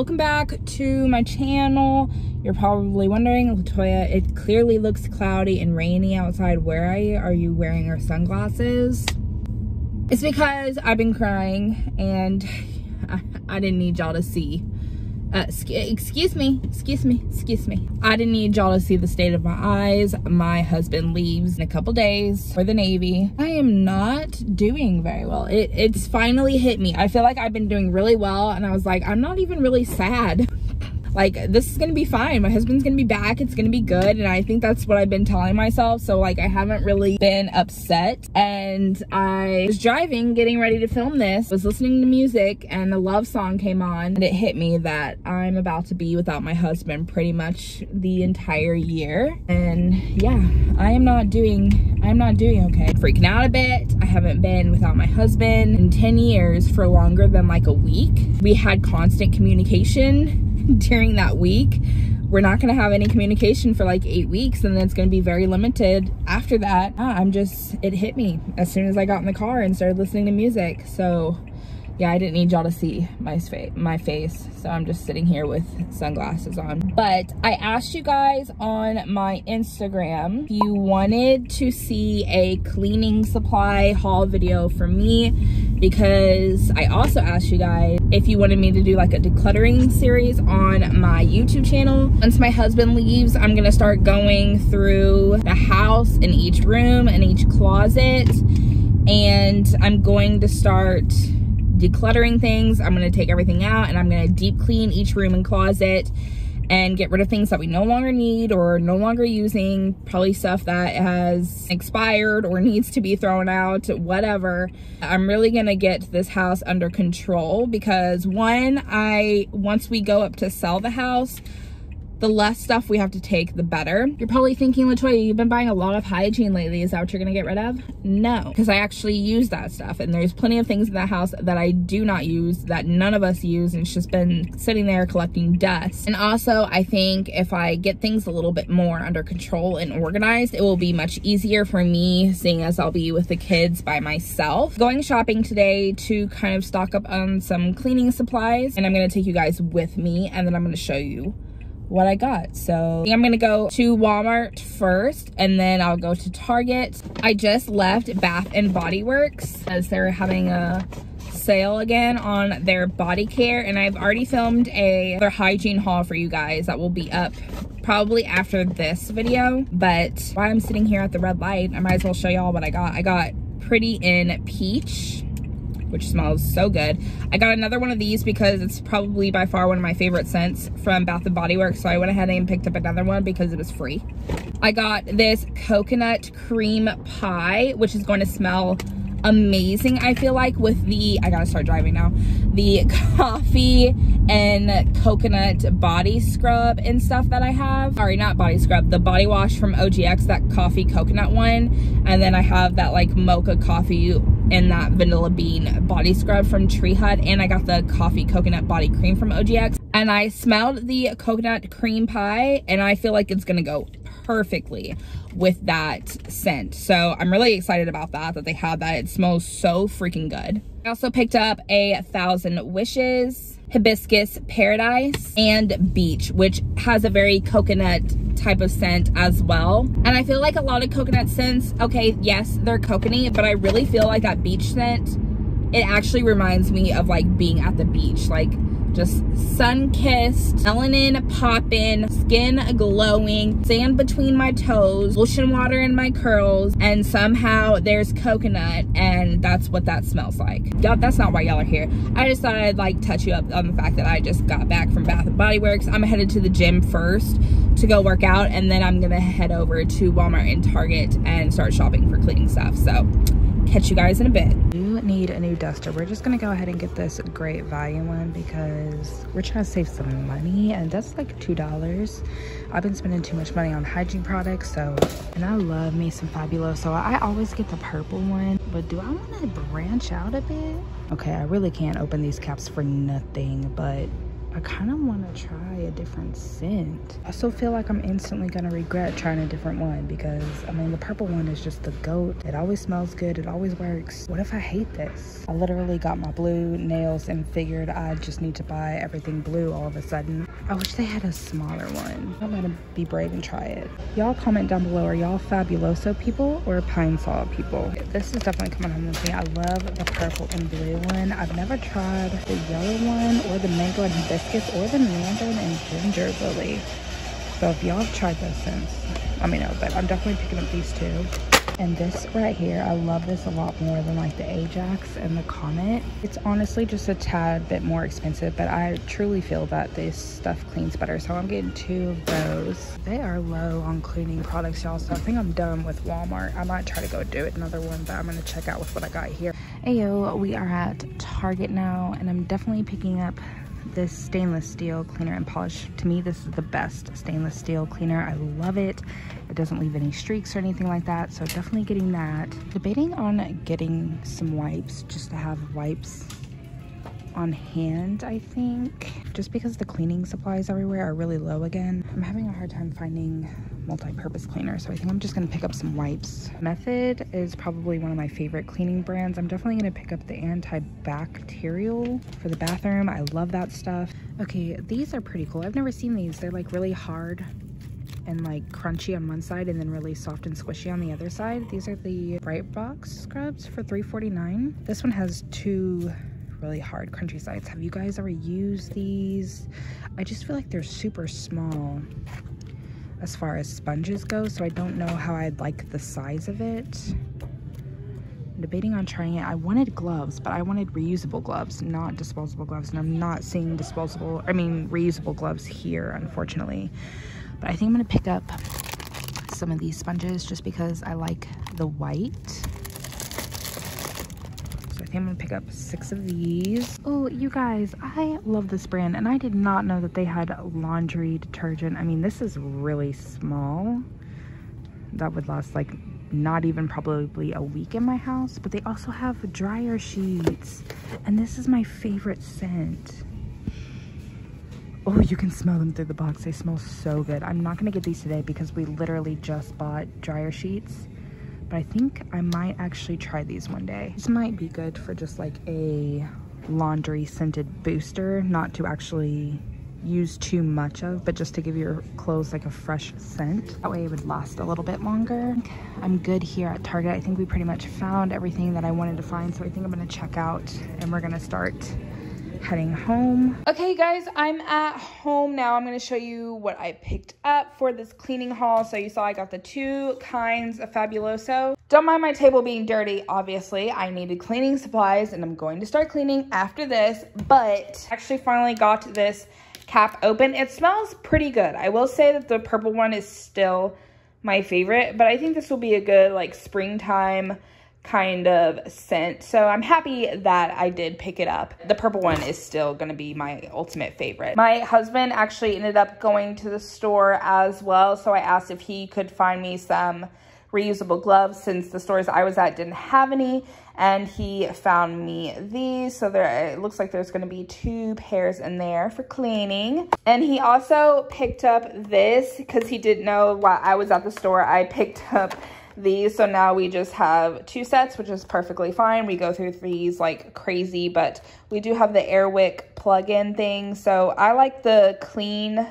welcome back to my channel. You're probably wondering, Latoya, it clearly looks cloudy and rainy outside. Where are you? Are you wearing your sunglasses? It's because I've been crying and I, I didn't need y'all to see uh, excuse me, excuse me, excuse me. I didn't need y'all to see the state of my eyes. My husband leaves in a couple days for the Navy. I am not doing very well. It, it's finally hit me. I feel like I've been doing really well and I was like, I'm not even really sad like this is gonna be fine. My husband's gonna be back. It's gonna be good. And i think that's what i've been telling myself. So like i haven't really been upset. And i was driving getting ready to film this was listening to music and the love song came on. And it hit me that i'm about to be without my husband pretty much the entire year. And yeah i am not doing i'm not doing okay. Freaking out a bit. I haven't been without my husband in 10 years for longer than like a week. We had constant communication during that week we're not going to have any communication for like eight weeks and then it's going to be very limited after that i'm just it hit me as soon as i got in the car and started listening to music so yeah, I didn't need y'all to see my, my face. So I'm just sitting here with sunglasses on. But I asked you guys on my Instagram if you wanted to see a cleaning supply haul video for me because I also asked you guys if you wanted me to do like a decluttering series on my YouTube channel. Once my husband leaves, I'm gonna start going through the house in each room and each closet and I'm going to start decluttering things. I'm to take everything out and I'm to deep clean each room and closet and get rid of things that we no longer need or no longer using, probably stuff that has expired or needs to be thrown out, whatever. I'm really gonna get this house under control because one, I once we go up to sell the house, the less stuff we have to take, the better. You're probably thinking, Latoya, you've been buying a lot of hygiene lately. Is that what you're gonna get rid of? No, because I actually use that stuff. And there's plenty of things in that house that I do not use, that none of us use, and it's just been sitting there collecting dust. And also, I think if I get things a little bit more under control and organized, it will be much easier for me, seeing as I'll be with the kids by myself. Going shopping today to kind of stock up on some cleaning supplies, and I'm gonna take you guys with me, and then I'm gonna show you what I got. So I'm gonna go to Walmart first and then I'll go to Target. I just left Bath and Body Works as they're having a sale again on their body care and I've already filmed a their hygiene haul for you guys that will be up probably after this video but while I'm sitting here at the red light I might as well show y'all what I got I got Pretty in Peach which smells so good. I got another one of these because it's probably by far one of my favorite scents from Bath & Body Works. So I went ahead and picked up another one because it was free. I got this coconut cream pie, which is going to smell amazing I feel like with the I gotta start driving now the coffee and coconut body scrub and stuff that I have sorry not body scrub the body wash from OGX that coffee coconut one and then I have that like mocha coffee and that vanilla bean body scrub from Tree Hut and I got the coffee coconut body cream from OGX and I smelled the coconut cream pie and I feel like it's gonna go perfectly with that scent. So I'm really excited about that, that they have that. It smells so freaking good. I also picked up a Thousand Wishes, Hibiscus Paradise, and Beach, which has a very coconut type of scent as well. And I feel like a lot of coconut scents, okay, yes, they're coconut, but I really feel like that beach scent, it actually reminds me of like being at the beach. Like just sun-kissed, melanin popping, skin glowing, sand between my toes, ocean water in my curls, and somehow there's coconut, and that's what that smells like. Y'all, that's not why y'all are here. I just thought I'd like touch you up on the fact that I just got back from Bath & Body Works. I'm headed to the gym first to go work out, and then I'm gonna head over to Walmart and Target and start shopping for cleaning stuff. So catch you guys in a bit. Need a new duster. We're just gonna go ahead and get this great value one because we're trying to save some money and that's like $2. I've been spending too much money on hygiene products, so, and I love me some Fabuloso. I always get the purple one, but do I wanna branch out a bit? Okay, I really can't open these caps for nothing, but I kind of want to try a different scent. I still feel like I'm instantly going to regret trying a different one because, I mean, the purple one is just the goat. It always smells good. It always works. What if I hate this? I literally got my blue nails and figured I just need to buy everything blue all of a sudden. I wish they had a smaller one. I'm to be brave and try it. Y'all comment down below. Are y'all Fabuloso people or Pine-Sol people? This is definitely coming home with me. I love the purple and blue one. I've never tried the yellow one or the mango and hibiscus or the mandarin and ginger lily. So if y'all have tried those since, let me know. But I'm definitely picking up these two. And this right here, I love this a lot more than like the Ajax and the Comet. It's honestly just a tad bit more expensive, but I truly feel that this stuff cleans better. So I'm getting two of those. They are low on cleaning products, y'all. So I think I'm done with Walmart. I might try to go do another one, but I'm gonna check out with what I got here. Ayo, we are at Target now, and I'm definitely picking up this stainless steel cleaner and polish. To me, this is the best stainless steel cleaner. I love it. It doesn't leave any streaks or anything like that, so definitely getting that. Debating on getting some wipes, just to have wipes on hand, I think. Just because the cleaning supplies everywhere are really low again. I'm having a hard time finding multi-purpose cleaner, so I think I'm just gonna pick up some wipes. Method is probably one of my favorite cleaning brands. I'm definitely gonna pick up the antibacterial for the bathroom. I love that stuff. Okay, these are pretty cool. I've never seen these. They're like really hard and like crunchy on one side and then really soft and squishy on the other side. These are the Bright Box scrubs for $3.49. This one has two really hard crunchy sides. Have you guys ever used these? I just feel like they're super small as far as sponges go, so I don't know how I'd like the size of it. I'm debating on trying it. I wanted gloves, but I wanted reusable gloves, not disposable gloves, and I'm not seeing disposable, I mean reusable gloves here, unfortunately. But I think I'm gonna pick up some of these sponges just because I like the white think I'm gonna pick up six of these. Oh, you guys, I love this brand and I did not know that they had laundry detergent. I mean, this is really small. That would last like not even probably a week in my house, but they also have dryer sheets. And this is my favorite scent. Oh, you can smell them through the box. They smell so good. I'm not gonna get these today because we literally just bought dryer sheets but I think I might actually try these one day. This might be good for just like a laundry scented booster, not to actually use too much of, but just to give your clothes like a fresh scent. That way it would last a little bit longer. I'm good here at Target. I think we pretty much found everything that I wanted to find, so I think I'm gonna check out and we're gonna start heading home. Okay guys, I'm at home now. I'm gonna show you what I picked up for this cleaning haul. So you saw I got the two kinds of Fabuloso. Don't mind my table being dirty, obviously. I needed cleaning supplies and I'm going to start cleaning after this, but actually finally got this cap open. It smells pretty good. I will say that the purple one is still my favorite, but I think this will be a good like springtime kind of scent. So I'm happy that I did pick it up. The purple one is still to be my ultimate favorite. My husband actually ended up going to the store as well. So I asked if he could find me some reusable gloves since the stores I was at didn't have any and he found me these so there it looks like there's going to be two pairs in there for cleaning and he also picked up this because he didn't know while I was at the store I picked up these. So now we just have two sets, which is perfectly fine. We go through these like crazy, but we do have the Airwick plug-in thing. So I like the clean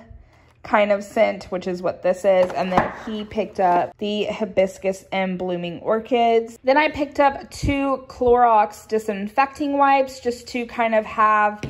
kind of scent, which is what this is. And then he picked up the hibiscus and blooming orchids. Then I picked up two Clorox disinfecting wipes just to kind of have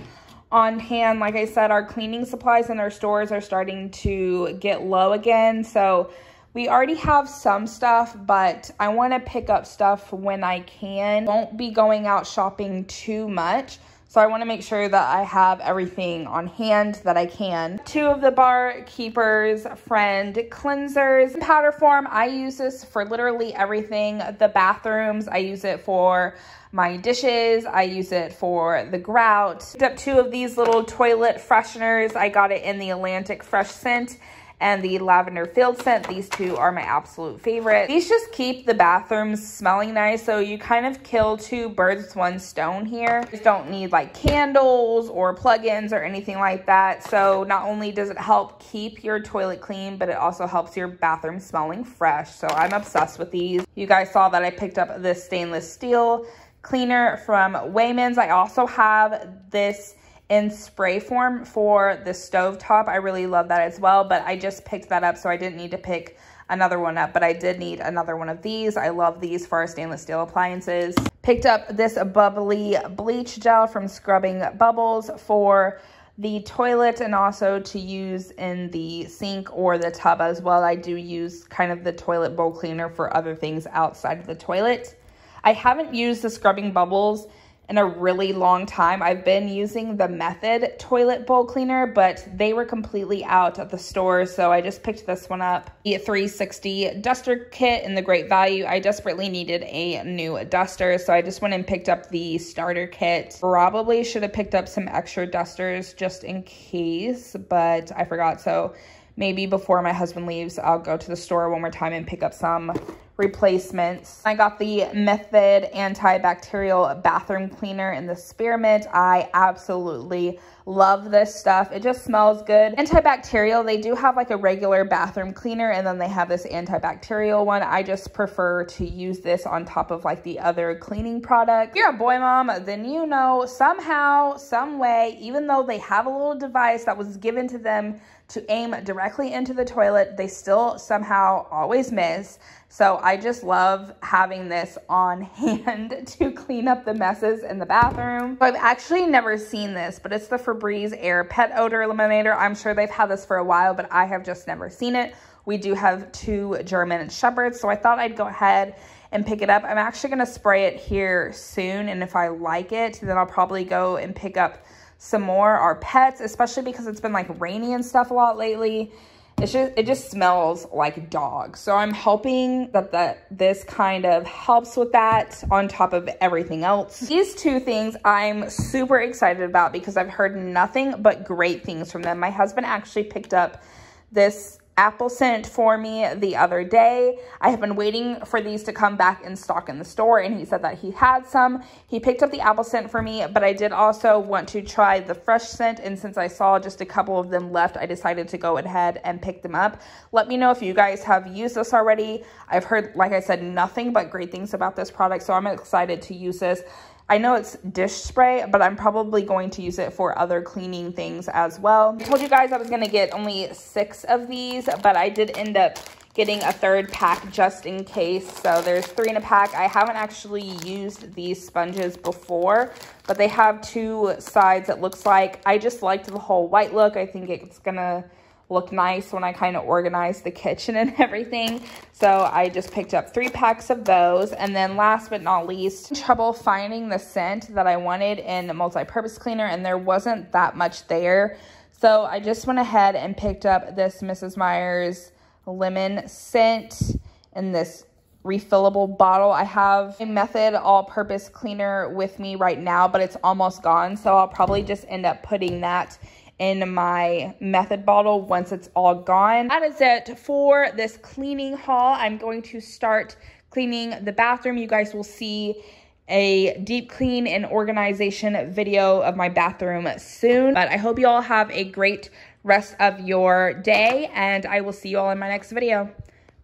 on hand. Like I said, our cleaning supplies in our stores are starting to get low again. So we already have some stuff, but I want to pick up stuff when I can. Won't be going out shopping too much. So I want to make sure that I have everything on hand that I can. Two of the Bar Keepers Friend cleansers. In powder form, I use this for literally everything. The bathrooms, I use it for my dishes. I use it for the grout. Picked up two of these little toilet fresheners. I got it in the Atlantic Fresh Scent and the lavender field scent. These two are my absolute favorite. These just keep the bathrooms smelling nice. So you kind of kill two birds with one stone here. You don't need like candles or plugins or anything like that. So not only does it help keep your toilet clean, but it also helps your bathroom smelling fresh. So I'm obsessed with these. You guys saw that I picked up this stainless steel cleaner from Weiman's. I also have this in spray form for the stove top. I really love that as well, but I just picked that up, so I didn't need to pick another one up, but I did need another one of these. I love these for our stainless steel appliances. Picked up this bubbly bleach gel from Scrubbing Bubbles for the toilet and also to use in the sink or the tub as well. I do use kind of the toilet bowl cleaner for other things outside of the toilet. I haven't used the Scrubbing Bubbles in a really long time. I've been using the Method toilet bowl cleaner, but they were completely out at the store, so I just picked this one up. The 360 duster kit in the great value. I desperately needed a new duster, so I just went and picked up the starter kit. Probably should have picked up some extra dusters just in case, but I forgot, so maybe before my husband leaves, I'll go to the store one more time and pick up some replacements. I got the Method antibacterial bathroom cleaner in the spearmint. I absolutely love this stuff. It just smells good. Antibacterial, they do have like a regular bathroom cleaner and then they have this antibacterial one. I just prefer to use this on top of like the other cleaning product. If you're a boy mom, then you know somehow, some way, even though they have a little device that was given to them to aim directly into the toilet, they still somehow always miss. So I just love having this on hand to clean up the messes in the bathroom. I've actually never seen this, but it's the Febreze Air Pet Odor Eliminator. I'm sure they've had this for a while, but I have just never seen it. We do have two German Shepherds, so I thought I'd go ahead and pick it up. I'm actually going to spray it here soon, and if I like it, then I'll probably go and pick up some more. Our pets, especially because it's been like rainy and stuff a lot lately it's just it just smells like dog. So i'm hoping that that this kind of helps with that on top of everything else. These two things i'm super excited about because i've heard nothing but great things from them. My husband actually picked up this apple scent for me the other day. I have been waiting for these to come back in stock in the store and he said that he had some. He picked up the apple scent for me, but I did also want to try the fresh scent and since I saw just a couple of them left, I decided to go ahead and pick them up. Let me know if you guys have used this already. I've heard, like I said, nothing but great things about this product, so I'm excited to use this. I know it's dish spray, but I'm probably going to use it for other cleaning things as well. I told you guys I was going to get only six of these, but I did end up getting a third pack just in case. So there's three in a pack. I haven't actually used these sponges before, but they have two sides it looks like. I just liked the whole white look. I think it's going to look nice when I kind of organize the kitchen and everything. So I just picked up three packs of those. And then last but not least, trouble finding the scent that I wanted in multi-purpose cleaner and there wasn't that much there. So I just went ahead and picked up this Mrs. Meyer's lemon scent in this refillable bottle. I have a Method all-purpose cleaner with me right now, but it's almost gone. So I'll probably just end up putting that in my method bottle once it's all gone. That is it for this cleaning haul. I'm going to start cleaning the bathroom. You guys will see a deep clean and organization video of my bathroom soon. But I hope you all have a great rest of your day and I will see you all in my next video.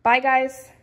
Bye guys.